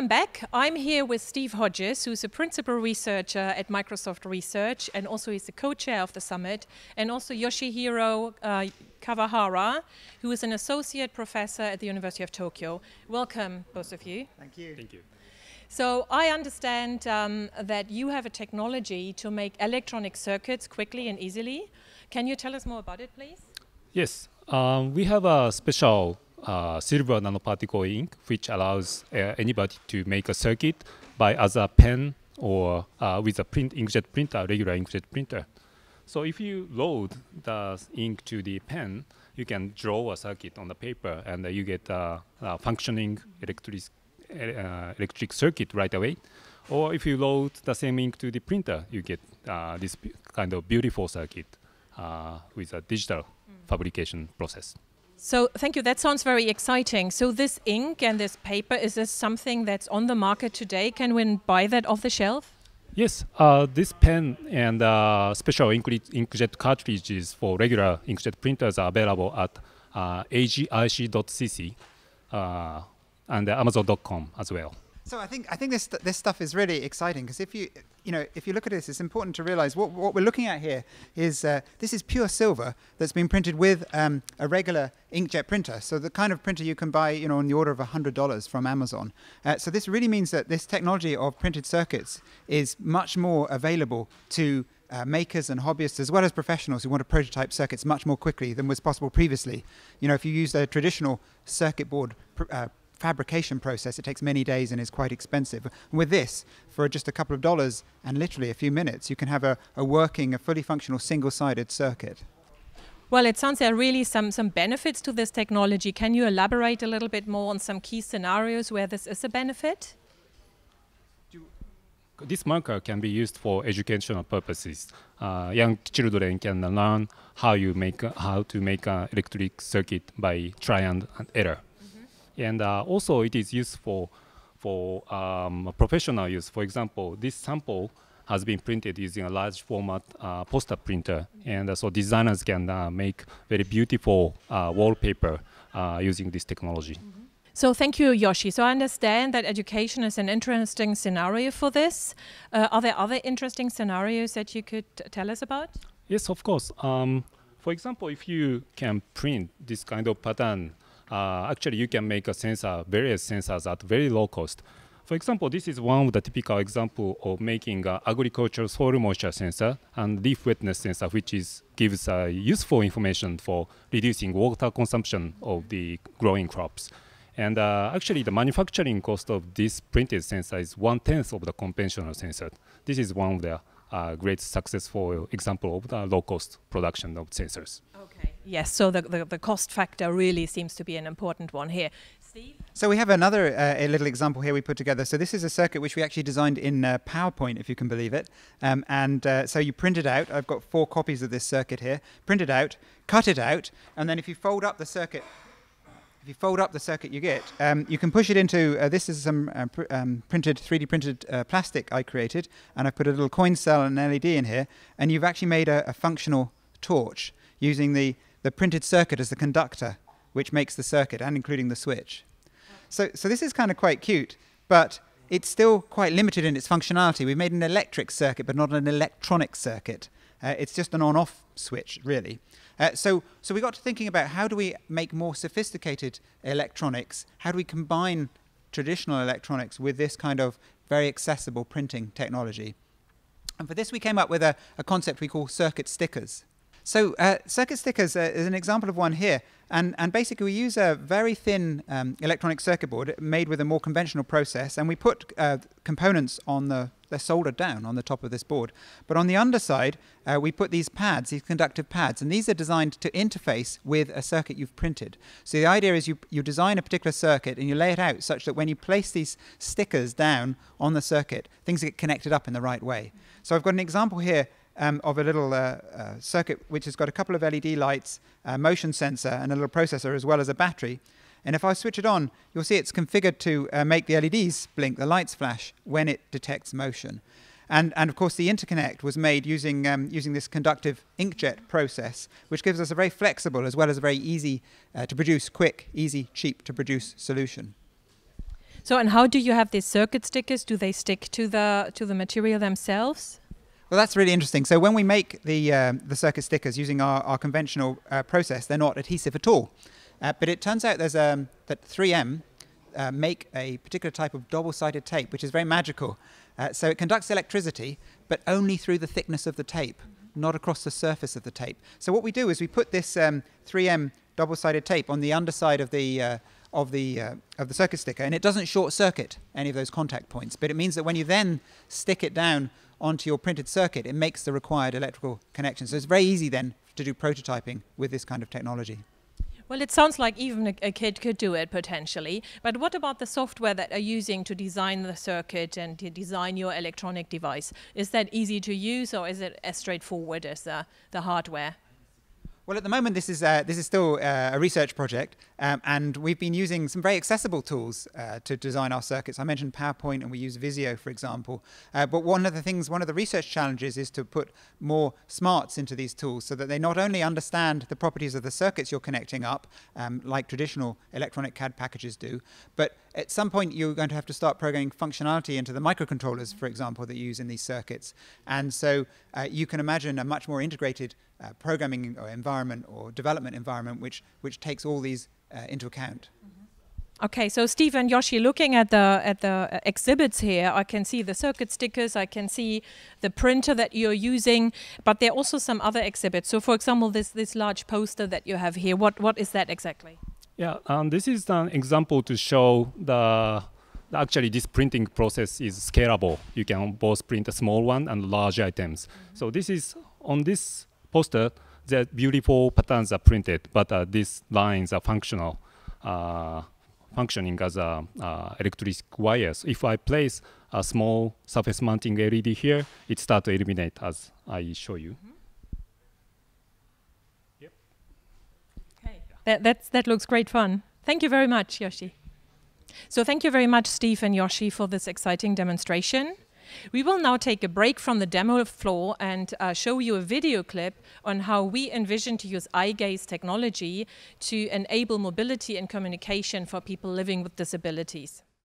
welcome back. I'm here with Steve Hodges, who's a principal researcher at Microsoft Research, and also he's the co-chair of the summit, and also Yoshihiro uh, Kawahara, who is an associate professor at the University of Tokyo. Welcome, both of you. Thank you. Thank you. So I understand um, that you have a technology to make electronic circuits quickly and easily. Can you tell us more about it, please? Yes, um, we have a special uh, silver nanoparticle ink which allows uh, anybody to make a circuit by either pen or uh, with a print inkjet printer, regular inkjet printer. So if you load the ink to the pen, you can draw a circuit on the paper and you get a, functioning electric, uh, electric circuit right away. Or if you load the same ink to the printer, you get uh, this kind of beautiful circuit uh, with a digital fabrication process. So thank you. That sounds very exciting. So this ink and this paper is this something that's on the market today? Can we buy that off the shelf? Yes, uh, this pen and uh, special inkjet cartridges for regular inkjet printers are available at uh, agic.cc uh, and amazon.com as well. So I think I think this this stuff is really exciting because if you you know if you look at this, it's important to realize what what we're looking at here is uh, this is pure silver that's been printed with um, a regular inkjet printer. So the kind of printer you can buy you know on the order of hundred dollars from Amazon. Uh, so this really means that this technology of printed circuits is much more available to uh, makers and hobbyists as well as professionals who want to prototype circuits much more quickly than was possible previously. You know, if you use a traditional circuit board pr- uh, fabrication process. It takes many days and is quite expensive. And with this, for just a couple of dollars and literally a few minutes, you can have a, a working, a fully functional single-sided circuit. Well, it sounds there are really some, some benefits to this technology. Can you elaborate a little bit more on some key scenarios where this is a benefit? This marker can be used for educational purposes. Uh, young children can learn how you make how to make an electric circuit by trial and error and uh, also it is useful for um, professional use. For example, this sample has been printed using a large format uh, poster printer, and uh, so designers can uh, make very beautiful uh, wallpaper uh, using this technology. Mm -hmm. So thank you, Yoshi. So I understand that education is an interesting scenario for this. are there other interesting scenarios that you could tell us about? Yes, of course. Um, for example, if you can print this kind of pattern uh, actually you can make a sensor, various sensors at very low cost. For example, this is one of the typical example of making an agricultural soil moisture sensor and leaf wetness sensor, which is gives uh, useful information for reducing water consumption of the growing crops. And uh, actually, the manufacturing cost of this printed sensor is one tenth of the conventional sensor. This is one of the uh, great successful example of the low cost production of sensors. Okay. Yes, so the, the, the, cost factor really seems to be an important one here. So we have another uh, a little example here we put together. So this is a circuit which we actually designed in uh, PowerPoint, if you can believe it. Um, and uh, so you print it out. I've got four copies of this circuit here. Print it out, cut it out, and then if you fold up the circuit if you fold up the circuit you get, um, you can push it into, uh, this is some uh, pr um, printed, 3D printed uh, plastic I created, and I put a little coin cell and an LED in here, and you've actually made a, a functional torch using the, the printed circuit as the conductor, which makes the circuit, and including the switch. So, so this is kind of quite cute, but it's still quite limited in its functionality. We've made an electric circuit, but not an electronic circuit. Uh, it's just an on-off switch, really. Uh, so, so we got to thinking about how do we make more sophisticated electronics? How do we combine traditional electronics with this kind of very accessible printing technology? And for this, we came up with a, a concept we call circuit stickers. So uh, circuit stickers uh, is an example of one here. And, and basically, we use a very thin um, electronic circuit board made with a more conventional process, and we put uh, components on the they're soldered down on the top of this board. But on the underside, uh, we put these pads, these conductive pads, and these are designed to interface with a circuit you've printed. So the idea is you, you design a particular circuit and you lay it out such that when you place these stickers down on the circuit, things get connected up in the right way. So I've got an example here um, of a little uh, uh, circuit which has got a couple of LED lights, a motion sensor, and a little processor as well as a battery. And if I switch it on, you'll see it's configured to uh, make the LEDs blink, the lights flash when it detects motion. And, and of course, the interconnect was made using, um, using this conductive inkjet process, which gives us a very flexible as well as a very easy uh, to produce, quick, easy, cheap to produce solution. So, and how do you have these circuit stickers? Do they stick to the to the material themselves? Well, that's really interesting. So when we make the um, the circuit stickers using our, our conventional uh, process, they're not adhesive at all. Uh, but it turns out there's um, that 3M uh, make a particular type of double-sided tape, which is very magical. Uh, so it conducts electricity, but only through the thickness of the tape, not across the surface of the tape. So what we do is we put this um, 3M double-sided tape on the underside of the uh, of the uh, of the circuit sticker, and it doesn't short circuit any of those contact points. But it means that when you then stick it down onto your printed circuit, it makes the required electrical connection. So it's very easy then to do prototyping with this kind of technology. Well, it sounds like even a, a, kid could do it potentially. But what about the software that are using to design the circuit and to design your electronic device? Is that easy to use, or is it as straightforward as the, the hardware? Well, at the moment, this is uh, this is still uh, a research project, um, and we've been using some very accessible tools uh, to design our circuits. I mentioned PowerPoint, and we use Visio, for example. Uh, but one of the things, one of the research challenges, is to put more smarts into these tools so that they not only understand the properties of the circuits you're connecting up, um, like traditional electronic CAD packages do, but at some point you're going to have to start programming functionality into the microcontrollers, for example, that you use in these circuits. And so uh, you can imagine a much more integrated uh, programming or environment or development environment which, which takes all these uh, into account. Mm-hmm. Okay, so Steve and Yoshi, looking at the at the uh, exhibits here, I can see the circuit stickers, I can see the printer that you're using, but there are also some other exhibits. So, for example, this this large poster that you have here, what what is that exactly? Yeah, um, this is an example to show the actually this printing process is scalable. You can both print a small one and large items. Mm -hmm. So this is on this poster, the beautiful patterns are printed, but uh, these lines are functional, uh, functioning as uh, uh electric wires. If I place a small surface mounting LED here, it starts to illuminate as I show you. Mm -hmm. Yep. Okay. That, that's, that looks great fun. Thank you very much, Yoshi. So thank you very much, Steve and Yoshi, for this exciting demonstration. We will now take a break from the demo floor and uh, show you a video clip on how we envision to use eye gaze technology to enable mobility and communication for people living with disabilities.